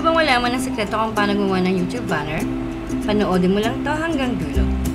malaman ang sekreto kung paano gumawa ng YouTube banner, panoodin mo lang to hanggang dulo.